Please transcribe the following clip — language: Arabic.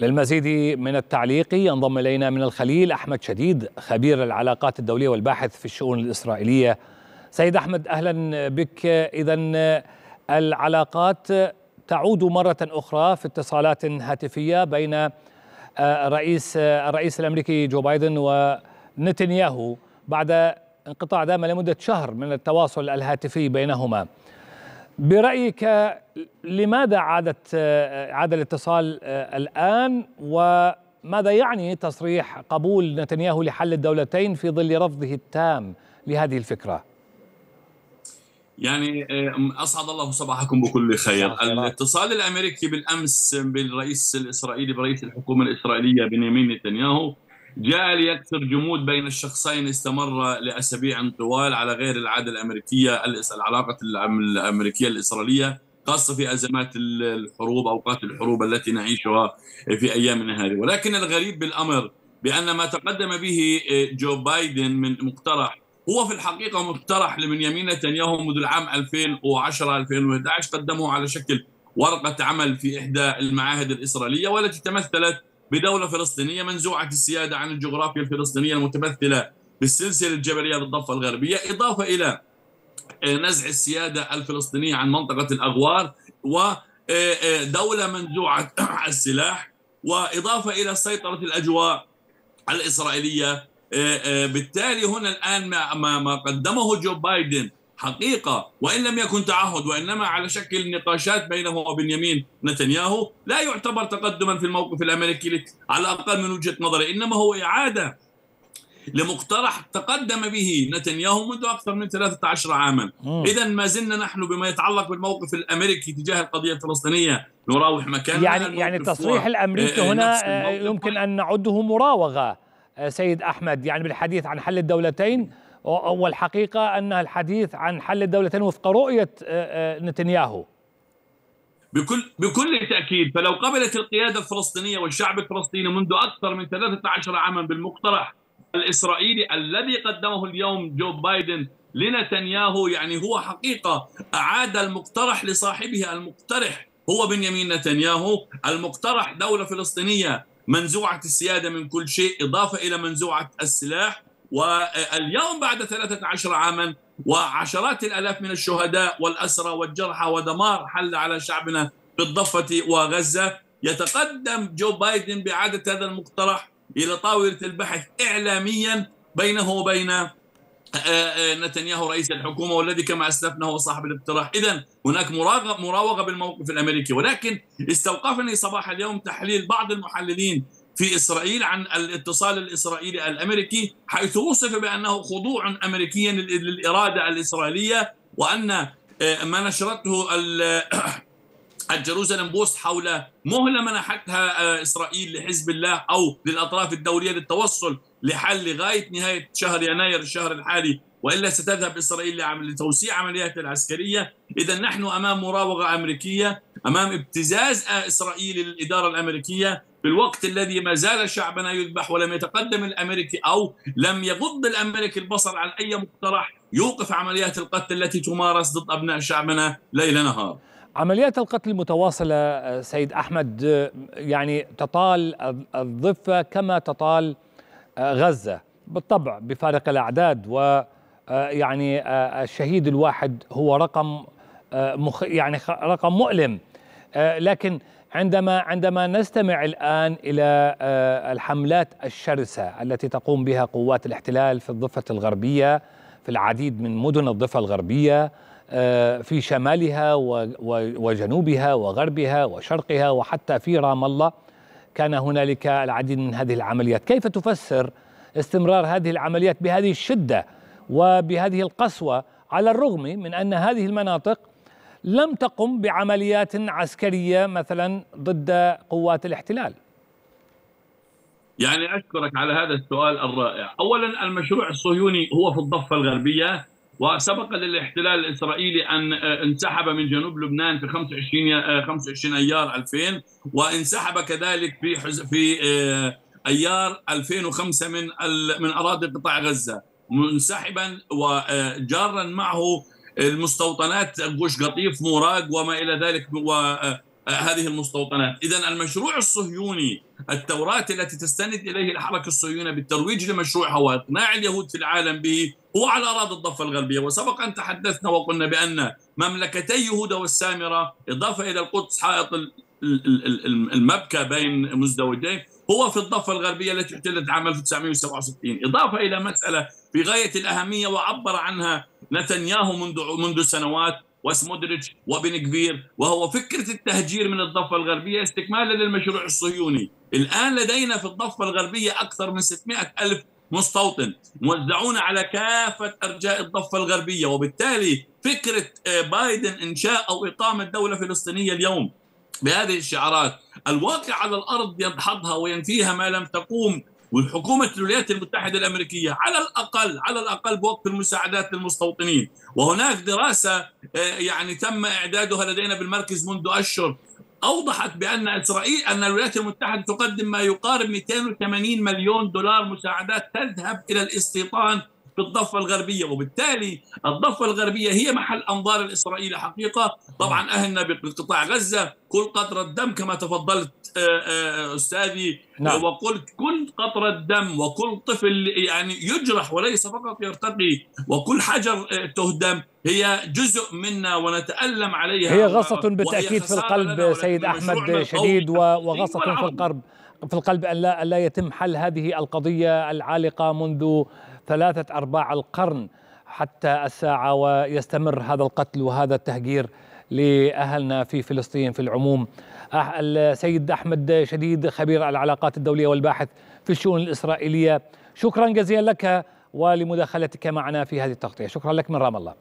للمزيد من التعليق ينضم إلينا من الخليل أحمد شديد خبير العلاقات الدولية والباحث في الشؤون الإسرائيلية. سيد أحمد أهلا بك اذا العلاقات تعود مرة أخرى في اتصالات هاتفية بين رئيس الرئيس الأمريكي جو بايدن ونتنياهو بعد انقطاع دام لمدة شهر من التواصل الهاتفي بينهما. برأيك لماذا عادت عاد الاتصال الآن؟ وماذا يعني تصريح قبول نتنياهو لحل الدولتين في ظل رفضه التام لهذه الفكرة؟ يعني أسعد الله صباحكم بكل خير. الاتصال الأمريكي بالأمس بالرئيس الإسرائيلي برئيس الحكومة الإسرائيلية بنيامين نتنياهو جاء ليكسر جمود بين الشخصين استمر لأسابيع طوال على غير العادة الأمريكية العلاقة الأمريكية الإسرائيلية خاصة في أزمات الحروب أوقات الحروب التي نعيشها في أيامنا هذه. ولكن الغريب بالأمر بأن ما تقدم به جو بايدن من مقترح هو في الحقيقة مقترح لبنيامين نتنياهو منذ العام 2010 2011 قدمه على شكل ورقة عمل في إحدى المعاهد الإسرائيلية والتي تمثلت بدولة فلسطينية منزوعة السيادة عن الجغرافيا الفلسطينية المتمثلة بالسلسلة الجبلية بالضفة الغربية إضافة إلى نزع السيادة الفلسطينية عن منطقة الأغوار ودولة منزوعة السلاح وإضافة إلى سيطرة الأجواء الإسرائيلية بالتالي هنا الآن ما, ما قدمه جو بايدن حقيقة. وإن لم يكن تعهد وإنما على شكل نقاشات بينه وبنيامين نتنياهو لا يعتبر تقدما في الموقف الأمريكي على الأقل من وجهة نظري. إنما هو إعادة لمقترح تقدم به نتنياهو منذ أكثر من 13 عاما. إذا ما زلنا نحن بما يتعلق بالموقف الأمريكي تجاه القضية الفلسطينية نراوح مكاننا يعني يعني التصريح الأمريكي هنا يمكن أن نعده مراوغة سيد أحمد يعني بالحديث عن حل الدولتين. والحقيقة أن الحديث عن حل الدولتين وفق رؤية نتنياهو. بكل بكل تأكيد فلو قبلت القيادة الفلسطينية والشعب الفلسطيني منذ أكثر من 13 عاما بالمقترح الإسرائيلي الذي قدمه اليوم جو بايدن لنتنياهو يعني هو حقيقة أعاد المقترح لصاحبه المقترح هو بنيامين نتنياهو المقترح دولة فلسطينية منزوعة السيادة من كل شيء إضافة إلى منزوعة السلاح واليوم بعد 13 عاما وعشرات الألاف من الشهداء والأسرى والجرحى ودمار حل على شعبنا في الضفه وغزة. يتقدم جو بايدن بإعادة هذا المقترح إلى طاولة البحث اعلاميا بينه وبين نتنياهو رئيس الحكومة والذي كما أسلفنا هو صاحب الاقتراح، اذا هناك مراوغة بالموقف الأمريكي. ولكن استوقفني صباح اليوم تحليل بعض المحللين في إسرائيل عن الاتصال الإسرائيلي الأمريكي حيث وصف بأنه خضوع امريكي للإرادة الإسرائيلية وأن ما نشرته الجيروزالم بوست حول مهلة منحتها إسرائيل لحزب الله أو للأطراف الدولية للتوصل لحل لغاية نهاية شهر يناير الشهر الحالي وإلا ستذهب إسرائيل لتوسيع عملياتها العسكرية، اذا نحن أمام مراوغة أمريكية، أمام ابتزاز اسرائيلي للإدارة الأمريكية. في الوقت الذي ما زال شعبنا يذبح ولم يتقدم الأمريكي أو لم يغض الأمريكي البصر عن أي مقترح يوقف عمليات القتل التي تمارس ضد أبناء شعبنا ليل نهار. عمليات القتل المتواصله سيد أحمد يعني تطال الضفة كما تطال غزة بالطبع بفارق الأعداد و يعني الشهيد الواحد هو رقم يعني رقم مؤلم لكن عندما عندما نستمع الآن إلى الحملات الشرسة التي تقوم بها قوات الاحتلال في الضفة الغربية في العديد من مدن الضفة الغربية في شمالها وجنوبها وغربها وشرقها وحتى في رام الله كان هنالك العديد من هذه العمليات. كيف تفسر استمرار هذه العمليات بهذه الشدة وبهذه القسوة على الرغم من أن هذه المناطق لم تقم بعمليات عسكرية مثلا ضد قوات الاحتلال. يعني أشكرك على هذا السؤال الرائع. اولا المشروع الصهيوني هو في الضفة الغربية وسبق للاحتلال الإسرائيلي أن انسحب من جنوب لبنان في 25 25 أيار 2000 وانسحب كذلك في في أيار 2005 من من أراضي قطاع غزة. منسحبا وجارا معه المستوطنات جوش قطيف موراق وما إلى ذلك هذه المستوطنات. إذا المشروع الصهيوني التوراة التي تستند إليه الحركة الصهيونية بالترويج لمشروعها وإقناع اليهود في العالم به هو على أراضي الضفة الغربية. وسبق أن تحدثنا وقلنا بأن مملكتي يهودا والسامرة إضافة إلى القدس حائط المبكى بين مزدوجين هو في الضفة الغربية التي احتلت عام 1967 إضافة إلى مسألة في غاية الأهمية وعبر عنها نتنياهو منذ منذ سنوات وسمودريتش وبن كبير وهو فكرة التهجير من الضفة الغربية استكمالا للمشروع الصهيوني. الآن لدينا في الضفة الغربية أكثر من 600 ألف مستوطن موزعون على كافة أرجاء الضفة الغربية وبالتالي فكرة آه، بايدن إنشاء أو إقامة دولة فلسطينية اليوم بهذه الشعارات الواقع على الأرض يدحضها وينفيها ما لم تقوم وحكومة الولايات المتحدة الأمريكية على الأقل على الأقل بوقف المساعدات للمستوطنين. وهناك دراسة آه، يعني تم إعدادها لدينا بالمركز منذ أشهر. أوضحت بأن إسرائيل أن الولايات المتحدة تقدم ما يقارب 280 مليون دولار مساعدات تذهب إلى الاستيطان في الضفة الغربية وبالتالي الضفة الغربية هي محل أنظار الإسرائيلي حقيقة. طبعا أهلنا بقطاع غزة كل قطرة دم كما تفضلت آه، آه، أستاذي نعم. وقلت كل قطرة دم وكل طفل يعني يجرح وليس فقط يرتقي وكل حجر آه، تهدم هي جزء منا ونتألم عليها. هي غصة بالتأكيد في القلب سيد أحمد شديد وغصة في القلب في القلب أن لا, أن لا يتم حل هذه القضية العالقة منذ ثلاثة أرباع القرن حتى الساعة ويستمر هذا القتل وهذا التهجير لأهلنا في فلسطين في العموم. السيد أحمد شديد خبير العلاقات الدولية والباحث في الشؤون الإسرائيلية شكرا جزيلا لك ولمداخلتك معنا في هذه التغطية. شكرا لك من رام الله.